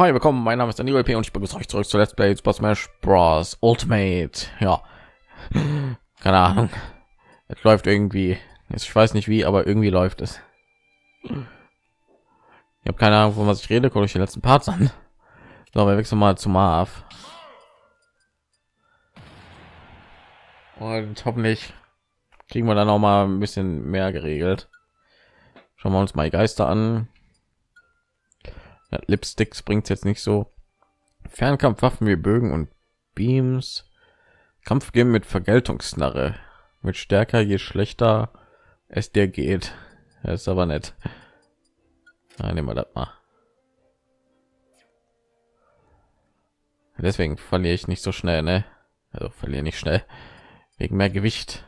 hi, willkommen. Mein Name ist Daniel P. und ich begrüße euch zurück zu Let's Play Super Smash Bros. Ultimate. Ja, keine Ahnung. Es läuft irgendwie. Ich weiß nicht wie, aber irgendwie läuft es. Ich habe keine Ahnung, von was ich rede. Gucke ich den letzten Parts an. So, wir wechseln mal zu Marv. Und hoffentlich kriegen wir dann auch mal ein bisschen mehr geregelt. Schauen wir uns mal die Geister an. Ja, Lipsticks bringt jetzt nicht so. Fernkampfwaffen wie Bögen und Beams. Kampfgame mit Vergeltungsnarre. Mit stärker, je schlechter es dir geht. Das ist aber nett. Na, nehmen wir das mal. Deswegen verliere ich nicht so schnell, ne? Also verliere nicht schnell. Wegen mehr Gewicht.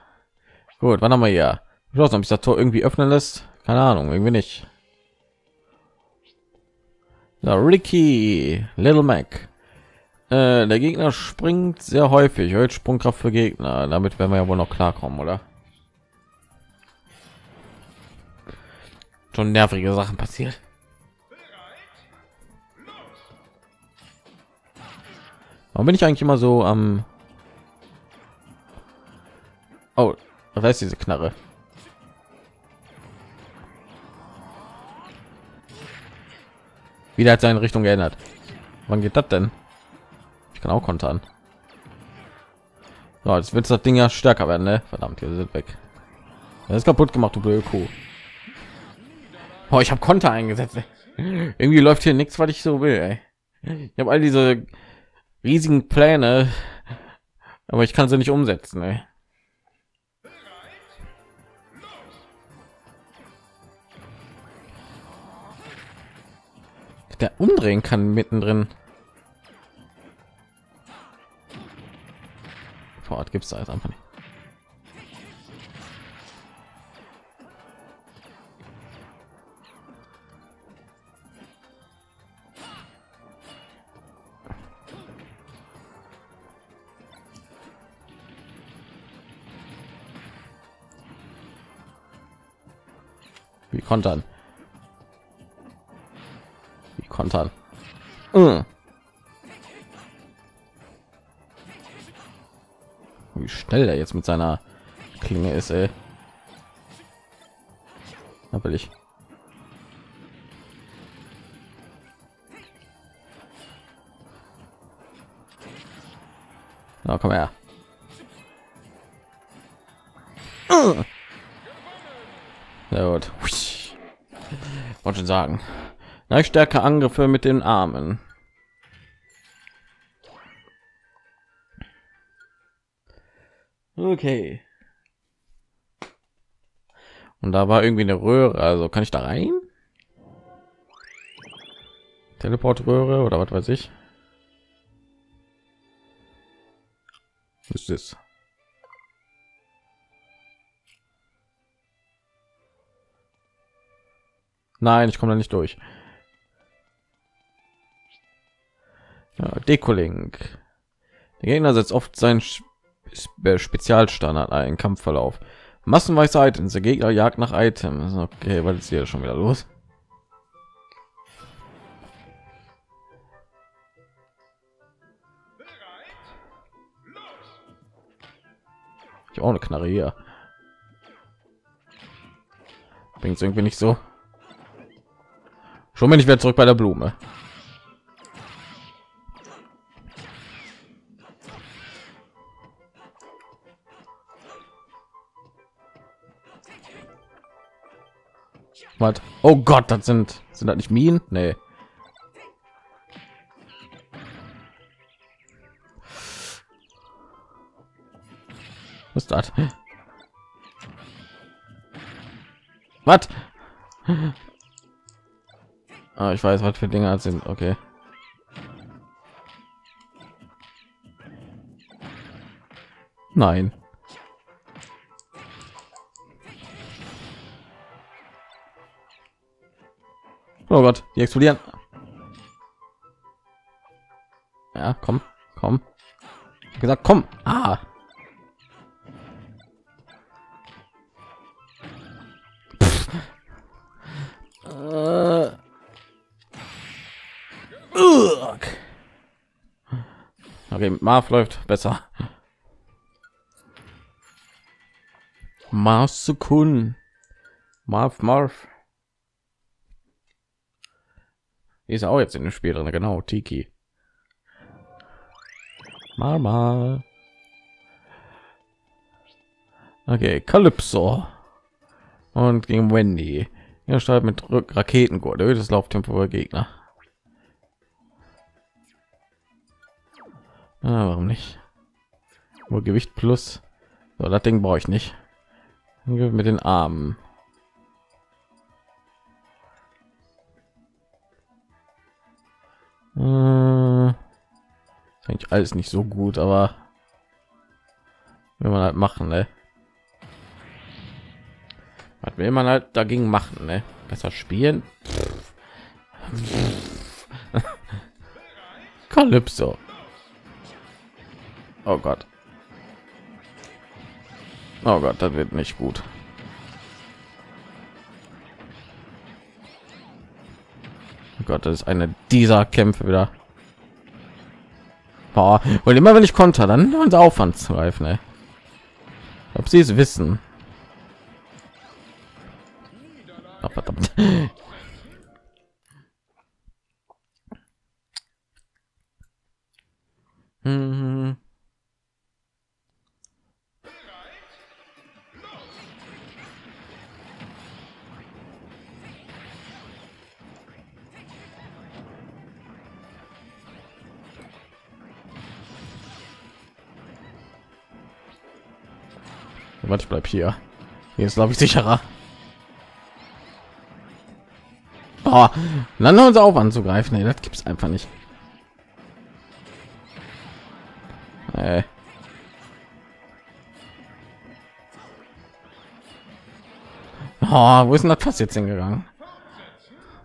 Gut, wann haben wir hier? Ich weiß, ob ich das Tor irgendwie öffnen lässt. Keine Ahnung, irgendwie nicht. Na, Ricky, Little Mac. Äh, der Gegner springt sehr häufig, erhöht Sprungkraft für Gegner. Damit werden wir ja wohl noch klarkommen, oder? Schon nervige Sachen passiert. Warum bin ich eigentlich immer so am... oh, was ist diese Knarre? Wieder hat seine Richtung geändert. Wann geht das denn? Ich kann auch kontern. So, jetzt wird das Ding ja stärker werden, ne? Verdammt, hier sind weg. Das ist kaputt gemacht, du blöde Kuh. Oh, ich habe Konter eingesetzt. Irgendwie läuft hier nichts, was ich so will. Ey. Ich habe all diese riesigen Pläne, aber ich kann sie nicht umsetzen. Ey. Der umdrehen kann mittendrin. Vor Ort gibt es da jetzt einfach nicht. Wie kontern? Kontern. Mhm. Wie schnell er jetzt mit seiner Klinge ist, ey. Da will ich. Na, komm her. Sehr gut. Wollte schon sagen. Na, stärke Angriffe mit den Armen. Okay. Und da war irgendwie eine Röhre, also kann ich da rein? Teleportröhre oder was weiß ich. Was ist das? Nein, ich komme da nicht durch. Ja, Dekolink. Der Gegner setzt oft seinen äh, Spezialstandard ein Kampfverlauf. Massenweise Items. Der Gegner jagt nach Items. Okay, was ist hier schon wieder los? Ich auch eine Knarre hier. Bringt irgendwie nicht so. Schon bin ich wieder zurück bei der Blume. Was? Oh Gott, das sind sind das nicht Minen? Nee. Was ist das? Was? Ah, ich weiß, was für Dinge sind. Okay. Nein. Oh Gott, die explodieren. Ja, komm, komm. Gesagt, komm. Ah. Äh. Okay, Marv läuft besser. Marv Sukun. Marv Marv. Ist auch jetzt in dem Spiel drin, genau, Tiki. Mal mal. Okay, Calypso. Und gegen Wendy. Er startet mit Raketengurt, erhöht das Lauftempo der Gegner. Ah, warum nicht? Nur Gewicht plus. So, das Ding brauche ich nicht. Mit den Armen. Äh, eigentlich alles nicht so gut, aber wenn man halt machen, ne? Was will man halt dagegen machen, ne? Besser spielen. Kalypso. Oh Gott. Oh Gott, das wird nicht gut. Oh Gott, das ist eine dieser Kämpfe wieder. Boah. Und immer wenn ich konnte, dann unser Aufwand zu greifen. Ob sie es wissen. Ich bleib hier. Hier ist glaube ich sicherer. Oh, dann uns auf anzugreifen. Nee, das gibt's einfach nicht. Äh. Oh, wo ist denn das Pass jetzt hingegangen?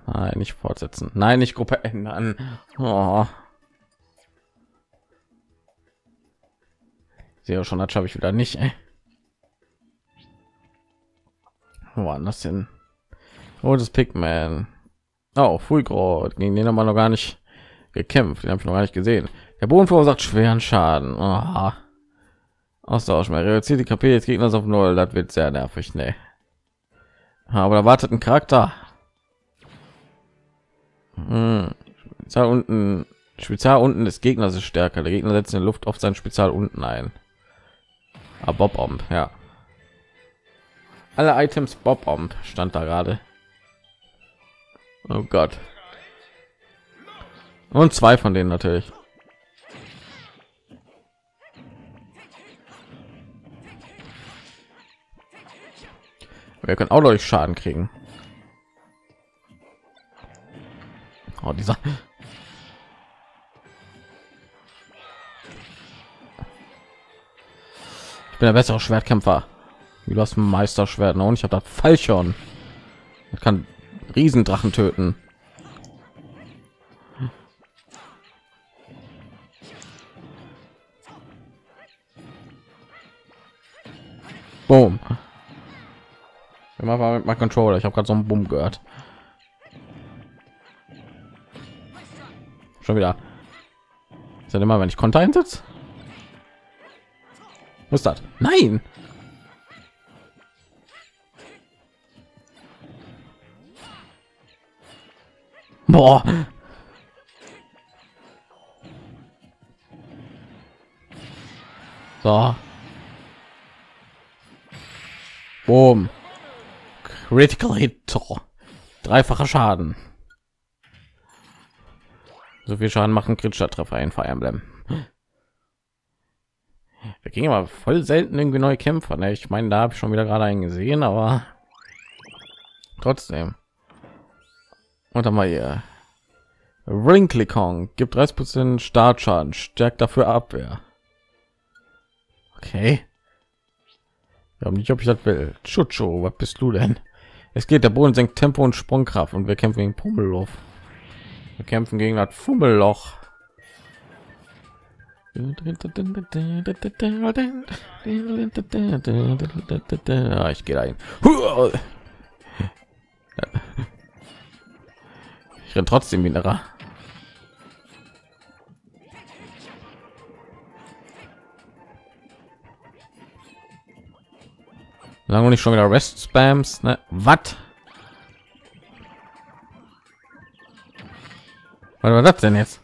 Nein, nicht fortsetzen. Nein, nicht Gruppe ändern. Oh. Sehe schon, das schaffe ich wieder nicht. Ey. Wo war das denn? Oh, das Pigman. Oh, Fulgro, gegen den haben wir noch gar nicht gekämpft. Den habe ich noch gar nicht gesehen. Der Boden verursacht schweren Schaden. Oh. Austausch mehr. Reduziert die KP des Gegners auf null. Das wird sehr nervig, ne? Aber da wartet ein Charakter. Hm. Spezial unten. Spezial unten des Gegners ist stärker. Der Gegner setzt in der Luft auf sein Spezial unten ein. Ah, Bob ja. Alle Items Bob -Omb stand da gerade. Oh Gott. Und zwei von denen natürlich. Wir können auch durch Schaden kriegen. Oh, dieser. Ich bin der bessere Schwertkämpfer. Wie du hast ein Meisterschwert ne? und ich habe das Fallschirm. Ich kann Riesendrachen töten. Boom. Immer war mit meinem Controller. Ich habe gerade so einen Bumm gehört. Schon wieder. Ist das immer, wenn ich Konter einsetze? Was das? Nein. Boah. So. Boom. Critical Hit. Dreifacher Schaden. So viel Schaden machen kritischer Treffer in Fire Emblem. Wir gingen aber voll selten irgendwie neue Kämpfer. Ne? Ich meine, da habe ich schon wieder gerade einen gesehen, aber trotzdem. Und dann mal hier. Wrinkly Kong gibt 30% Startschaden, stärkt dafür Abwehr. Okay. Ja, nicht, ob ich das will. Chucho, was bist du denn? Es geht, der Boden senkt Tempo und Sprungkraft und wir kämpfen gegen Pummelloch. Wir kämpfen gegen das Fummelloch. Ja, ich gehe dahin dann trotzdem Minera. Lange nicht schon wieder Rest Spams, ne? Was? Was war das denn jetzt?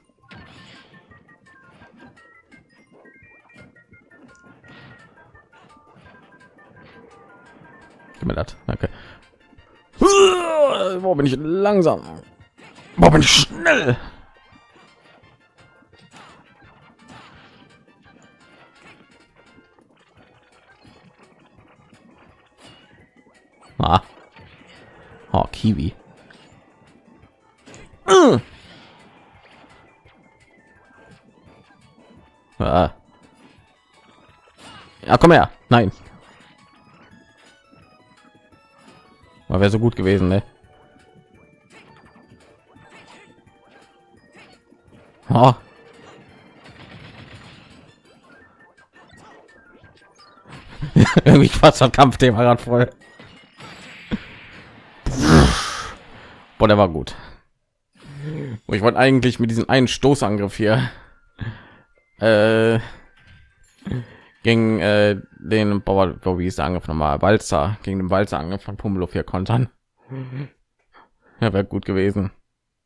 Gib mir das. Danke. Wo bin ich langsam? Wo bin ich schnell? Ah. Oh, Kiwi. Mm. Ah. Ja, komm her. Nein. Wäre so gut gewesen, ne? Oh. Irgendwie fast ein Kampfthema gerade voll. Boah, der war gut. Ich wollte eigentlich mit diesem einen Stoßangriff hier äh, gegen äh, den Bauer, wie ist der Angriff nochmal? Walzer gegen den Walzer Angriff von Pumelo hier kontern. Ja, wäre gut gewesen.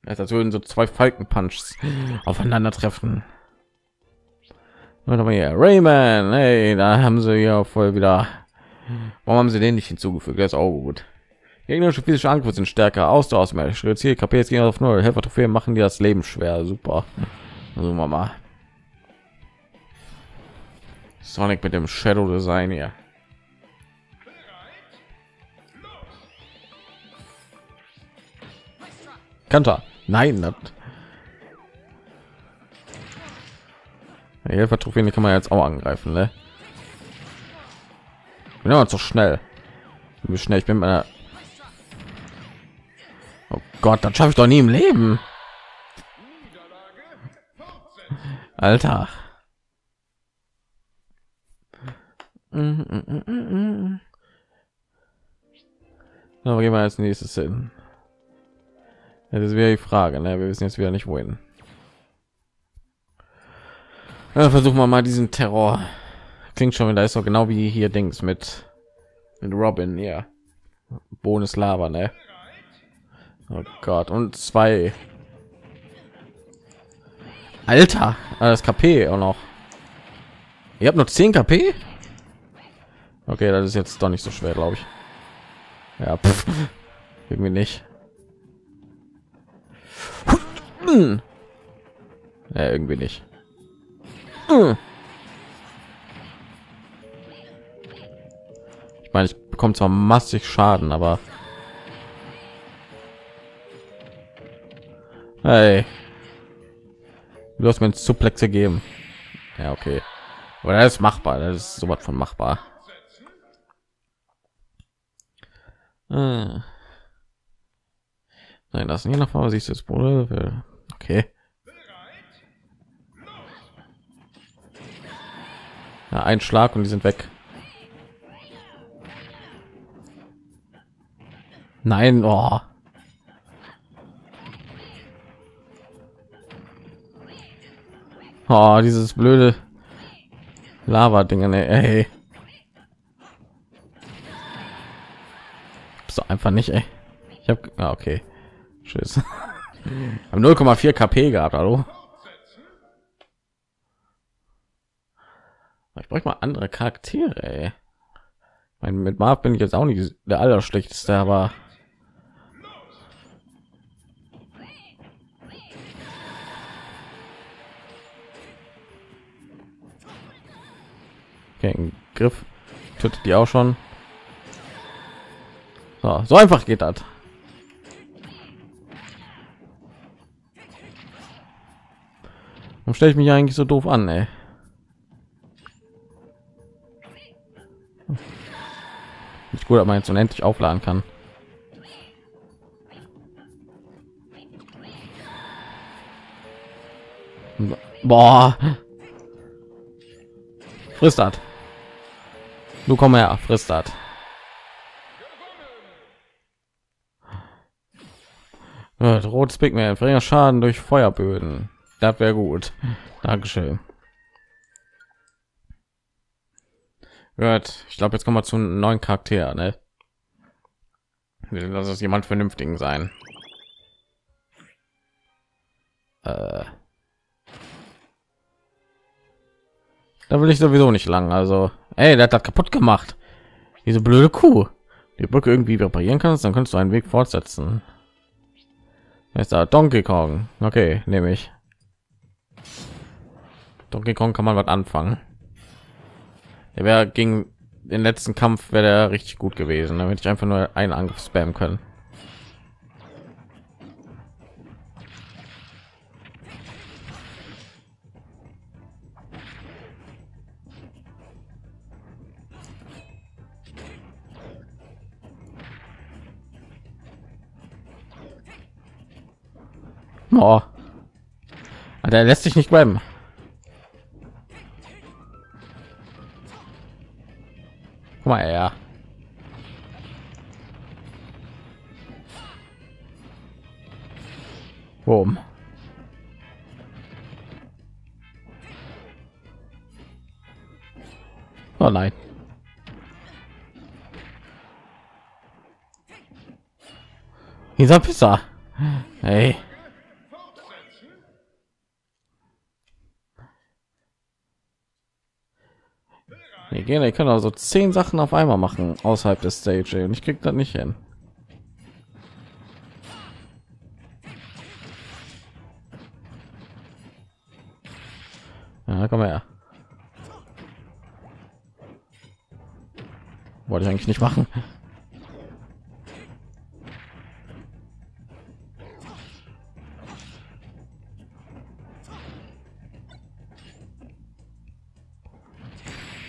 Als würden so zwei Falkenpunches aufeinandertreffen. Und aber hier Rayman, hey, da haben sie ja voll wieder. Warum haben sie den nicht hinzugefügt? Der ist auch gut. Gegnerische physische Angriffe sind stärker. Ausdauer aus mehr. Ziel KP jetzt auf null. Helfer Trophäen machen die das Leben schwer. Super. Also mal. Sonic mit dem Shadow Design hier. Kanter. Nein, das. Helfer Trophäen kann man jetzt auch angreifen, ne? Aber zu schnell. Wie schnell ich bin meiner Oh Gott, das schaffe ich doch nie im Leben. Alter. Aber gehen wir als nächstes hin. Ja, das wäre die Frage. Ne? Wir wissen jetzt wieder nicht wohin. Ja, versuchen wir mal diesen Terror. Klingt schon wieder ist doch genau wie hier Dings mit mit Robin. Ja, Bonus Lava, ne? Oh Gott und zwei. Alter, ah, das KP auch noch. Ihr habt nur 10 KP? Okay, das ist jetzt doch nicht so schwer, glaube ich. Ja, pff, irgendwie nicht. Ja, irgendwie nicht. Ich meine, ich bekomme zwar massig Schaden, aber hey, du hast mir ein Suplex gegeben. Ja, okay. Aber das ist machbar. Das ist sowas von machbar. Ah. Nein, das hier noch mal siehst du das Bruder. Okay. Ja, ein Schlag und die sind weg. Nein, oh. Oh, dieses blöde Lava-Dinge, ey. So einfach nicht, ey. Ich habe ah, okay. Tschüss. Haben 0,4 KP gehabt, hallo. Ich brauche mal andere Charaktere, ey. Mein, mit Marv bin ich jetzt auch nicht der allerschlechteste, aber okay, Griff tötet die auch schon. So, so einfach geht das. Warum stelle ich mich eigentlich so doof an, ey? Nicht gut, man jetzt unendlich aufladen kann. Boah. Frisst hat. Du komm her, frisst hat. Rotes Pigment, verringert Schaden durch Feuerböden. Das wäre gut. Dankeschön. Gut, ich glaube, jetzt kommen wir zu einem neuen Charakter, ne? Lass es jemand vernünftigen sein. Äh. Da will ich sowieso nicht lang. Also, ey, der hat das kaputt gemacht. Diese blöde Kuh. Die Brücke irgendwie reparieren kannst, dann kannst du einen Weg fortsetzen. Ist da Donkey Kong? Okay, nehme ich. Donkey Kong kann man was anfangen. Der wäre gegen den letzten Kampf wäre der richtig gut gewesen, damit ich einfach nur einen Angriff spammen können. Oh. Der lässt sich nicht bleiben. Guck mal, ja. Boom. Oh nein. Dieser Pisser. Hey. Wir gehen, ich kann also zehn Sachen auf einmal machen außerhalb des Stage und ich krieg das nicht hin. Ja, komm her. Wollte ich eigentlich nicht machen.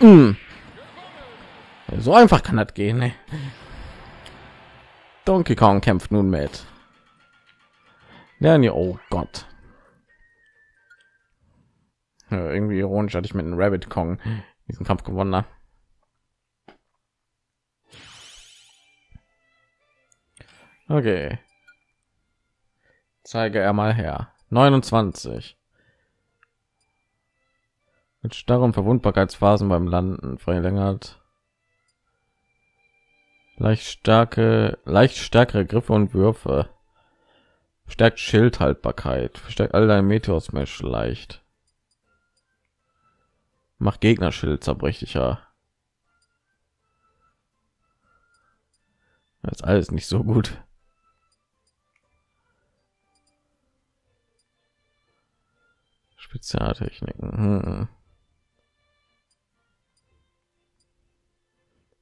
Mm. So einfach kann das gehen. Ne? Donkey Kong kämpft nun mit. Ja, nee, oh Gott. Ja, irgendwie ironisch hatte ich mit einem Rabbit Kong diesen Kampf gewonnen. Ne? Okay. Zeige er mal her. 29 mit starren Verwundbarkeitsphasen beim Landen verlängert. Leicht starke, leicht stärkere Griffe und Würfe. Stärkt Schildhaltbarkeit. Verstärkt all deine Meteor Smash leicht. Macht Gegnerschild zerbrechlicher. Das ist alles nicht so gut. Spezialtechniken. Hm.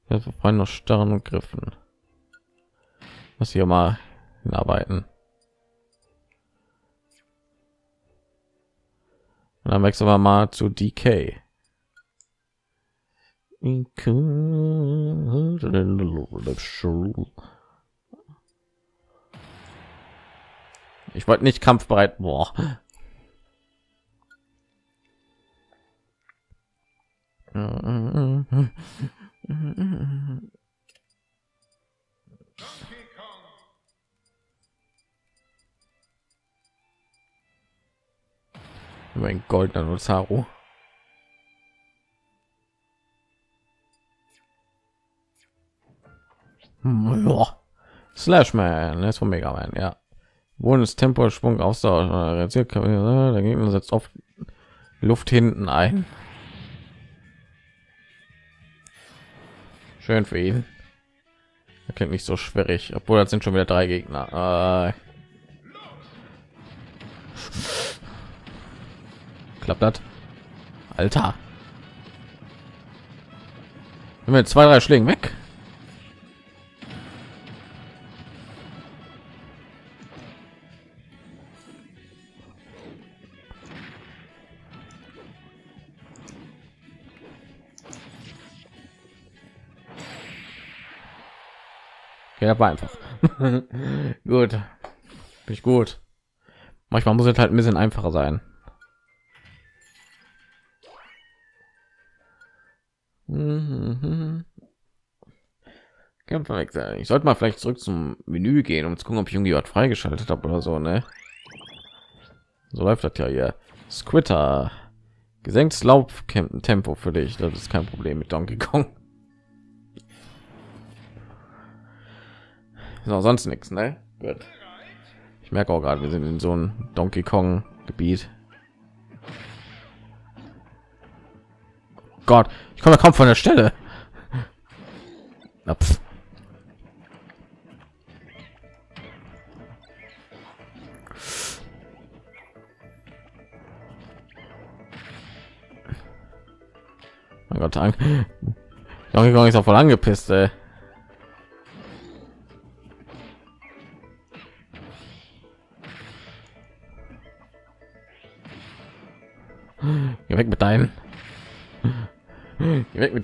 Ja, wir noch starren und griffen. Was hier mal hinarbeiten. Und dann wechseln wir mal zu DK. Ich wollte nicht kampfbereit. Boah. Mein goldener Notaro. Slash Man, das ist von Mega Man, ja. Bonus Tempo, Sprung, Ausdauer, der Gegner setzt oft Luft hinten ein. Schön für ihn. Er klingt nicht so schwierig, obwohl das sind schon wieder drei Gegner. Äh. Klappt das? Alter. Wenn wir zwei, drei Schlägen weg. Ja, war einfach. gut. Bin ich gut. Manchmal muss es halt ein bisschen einfacher sein. Kämpfer wechseln. Ich sollte mal vielleicht zurück zum Menü gehen, um zu gucken, ob ich irgendwie was freigeschaltet habe oder so, ne? So läuft das ja hier. Squitter. Gesenktes Lauftempo für dich, das ist kein Problem mit Donkey Kong. So, sonst nichts, ne? Gut. Ich merke auch gerade, wir sind in so einem Donkey Kong Gebiet. Gott, ich komme kaum von der Stelle. Napf. Mein Gott, Donkey Kong ist auch voll angepisst, ey.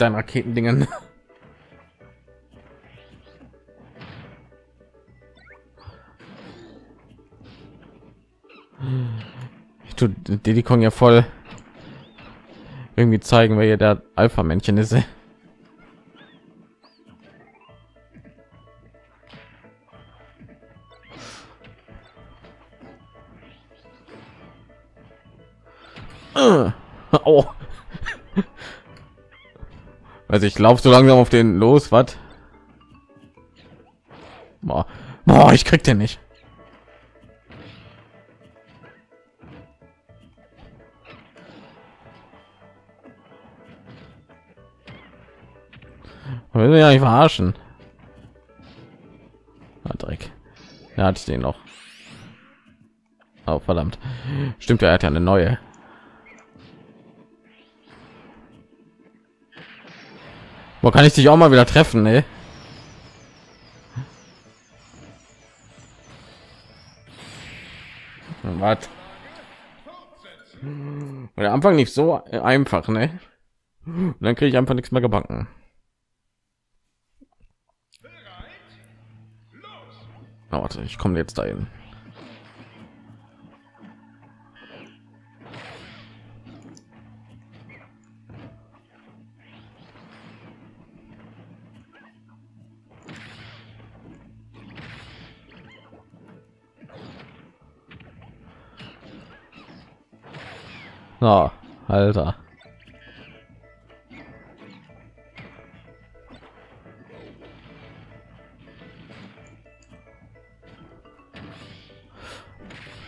Deinen Raketendingen. Ich tue Diddy Kong ja voll irgendwie zeigen, wer hier der Alpha-Männchen ist. oh. Also ich laufe so langsam auf den los, was? Boah. Ich krieg den nicht. Will ja nicht verarschen. Ah, Dreck. Ja, hatte ich den noch. Oh, verdammt. Stimmt, er hat ja eine neue. Wo kann ich dich auch mal wieder treffen, ne? Was? Der Anfang nicht so einfach, ne? Und dann kriege ich einfach nichts mehr gebacken. Oh, warte, ich komme jetzt dahin. Na, Alter.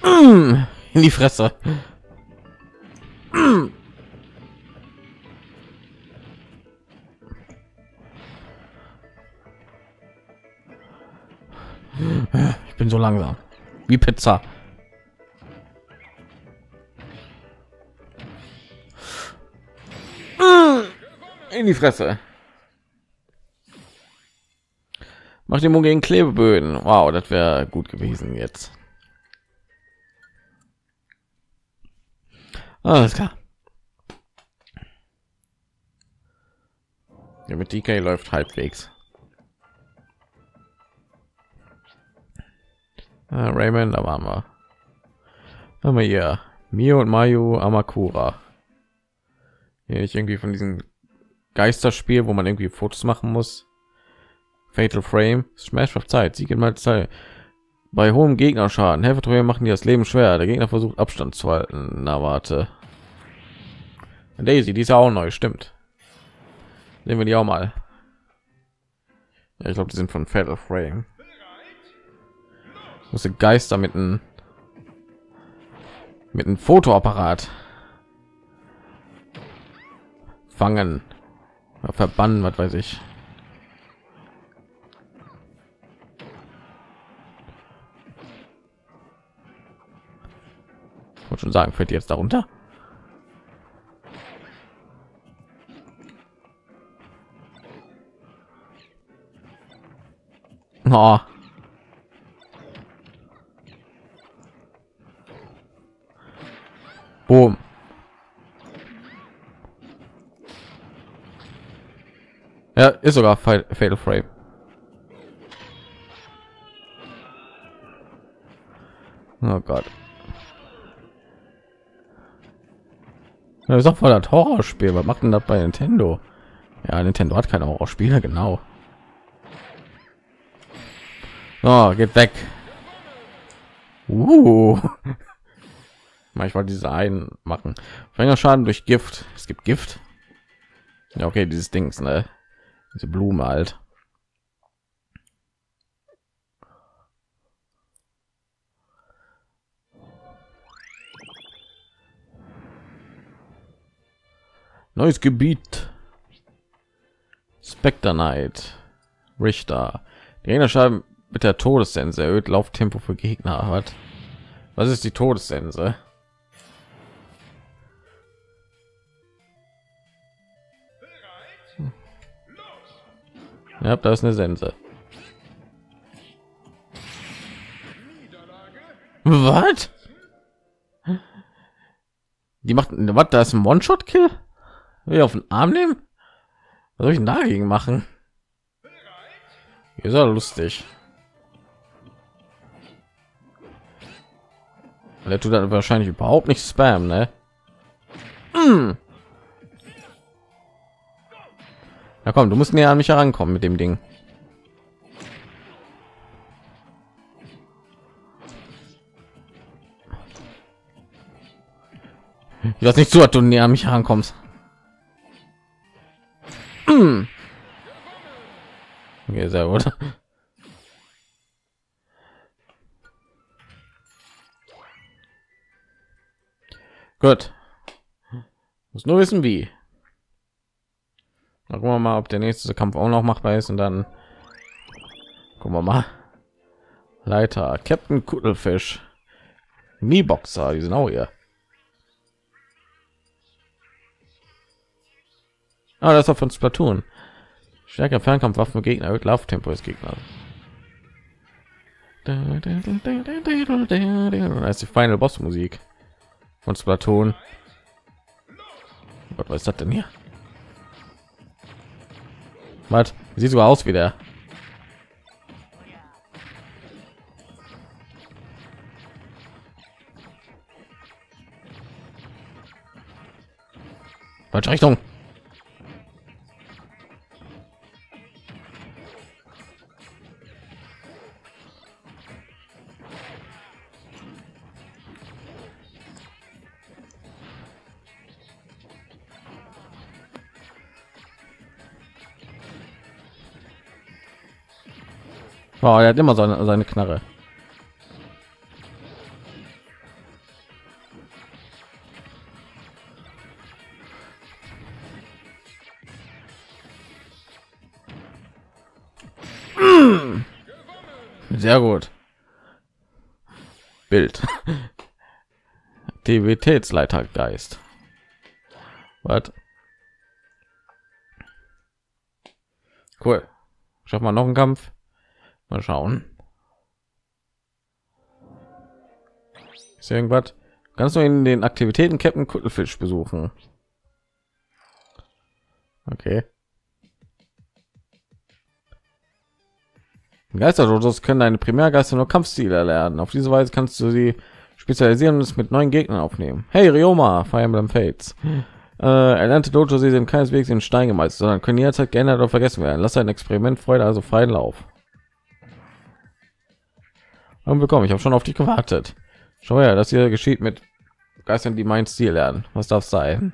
In die Fresse. Ich bin so langsam. Wie Pizza. In die Fresse. Macht Immun gegen Klebeböden. Wow, das wäre gut gewesen jetzt. Alles klar. Ja, mit DK läuft halbwegs. Ah, Raymond, da waren wir. Haben wir hier Mio und Mayu Amakura. Hier ich irgendwie von diesem Geisterspiel, wo man irgendwie Fotos machen muss. Fatal Frame, Smash of Zeit, Sieg in mal Zeit. Bei hohem Gegnerschaden, Helfertreue machen die das Leben schwer. Der Gegner versucht Abstand zu halten. Na warte. Daisy, die ist ja auch neu, stimmt. Nehmen wir die auch mal. Ja, ich glaube, die sind von Fatal Frame. Muss Geister mit einem mit einem Fotoapparat fangen, verbannen, was weiß ich. wollte schon sagen, fällt jetzt darunter? Oh. Boom. Ja, ist sogar Fatal Frame. Oh Gott. Das ist doch voll das Horrorspiel. Was macht denn das bei Nintendo? Ja, Nintendo hat keine Horrorspiele, genau. Oh, geht weg. Uh. Manchmal diese einen machen. Schaden durch Gift. Es gibt Gift. Ja, okay, dieses Dings, ne? Diese Blume halt. Neues Gebiet. Spectre Knight. Richter. Die Gegnerscheiben mit der Todessense erhöht Lauftempo für Gegner hat. Was ist die Todessense? Ja, da ist eine Sense. Was? Die macht was? Da ist ein One-Shot-Kill? Will ich auf den Arm nehmen? Was soll ich dagegen machen? Ist ja lustig. Der tut dann wahrscheinlich überhaupt nicht Spam, ne? Mm. Ja komm, du musst näher an mich herankommen mit dem Ding. Ich weiß nicht so, dass du näher an mich herankommst. Mm. Okay, sehr gut. Gut. Muss nur wissen, wie. Wir mal, ob der nächste Kampf auch noch machbar ist und dann gucken wir mal. Leiter, Captain Kuddelfisch, Nie-Boxer, die sind auch hier. Ah, das ist von Splatoon. Stärker Fernkampfwaffen Gegner erhöht Lauftempo des Gegners. Da ist die Final Boss Musik von Splatoon. Was ist das denn hier? Was? Sieht so aus wie der. Falsche Richtung. Oh, er hat immer seine, seine Knarre. Sehr gut. Bild. Aktivitätsleiter Geist. Was? Cool. Schaff mal noch einen Kampf. Mal schauen. Ist irgendwas? Kannst du in den Aktivitäten Captain Kuttelfisch besuchen? Okay. Geisterdodos können deine Primärgeister nur Kampfstile erlernen. Auf diese Weise kannst du sie spezialisieren und es mit neuen Gegnern aufnehmen. Hey Rioma, Fire Emblem Fates. Äh, erlernte Dojo, sie sind keineswegs in Stein gemeißelt, sondern können jederzeit geändert oder vergessen werden. Lass ein Experiment Freude also freien Lauf. Und bekommen, ich habe schon auf dich gewartet. Schau her, das hier geschieht mit Geistern, die mein Stil lernen. Was darf sein?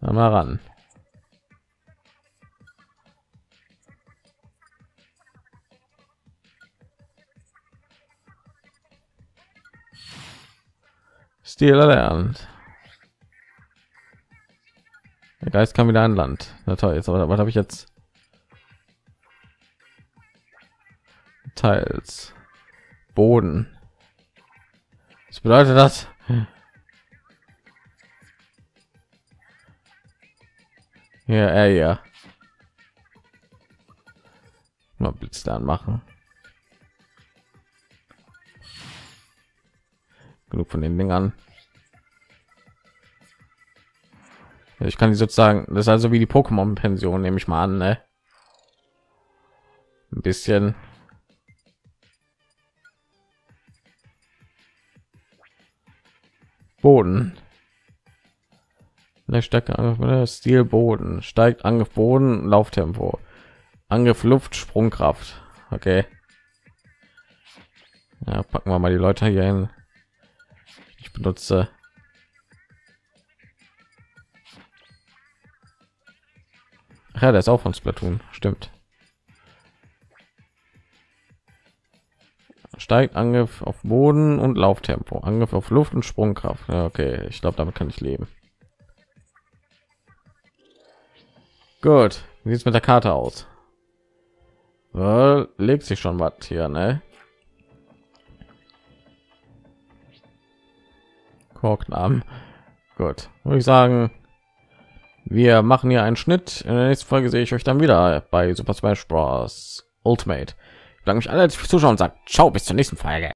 Na mal ran. Stil erlernt. Der Geist kam wieder an Land. Na toll, jetzt aber was habe ich jetzt? Teils. Boden. Was bedeutet das? Ja, ja. Mal Blitz dann machen. Genug von den Dingern. Ich kann die sozusagen, das ist also wie die Pokémon-Pension, nehme ich mal an, ne? Ein bisschen. Boden. Der Stärke Stil Boden steigt Angriff Boden Lauftempo Angriff Luft Sprungkraft. Okay. Ja, packen wir mal die Leute hier hin. Ich benutze ja, der ist auch von Splatoon, stimmt. Steigt Angriff auf Boden und Lauftempo, Angriff auf Luft und Sprungkraft. Ja, okay, ich glaube, damit kann ich leben. Gut, wie es mit der Karte aus? Ja, legt sich schon was hier, ne? Korknamen. Gut, würde ich sagen, wir machen hier einen Schnitt. In der nächsten Folge sehe ich euch dann wieder bei Super Smash Bros. Ultimate. Danke mich alle fürs Zuschauen und sagt ciao bis zur nächsten Folge.